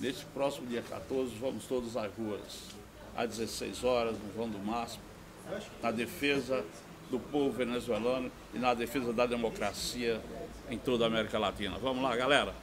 Neste próximo dia 14, vamos todos às ruas, às 16 horas, no Vão do Máximo, na defesa do povo venezuelano e na defesa da democracia em toda a América Latina. Vamos lá, galera!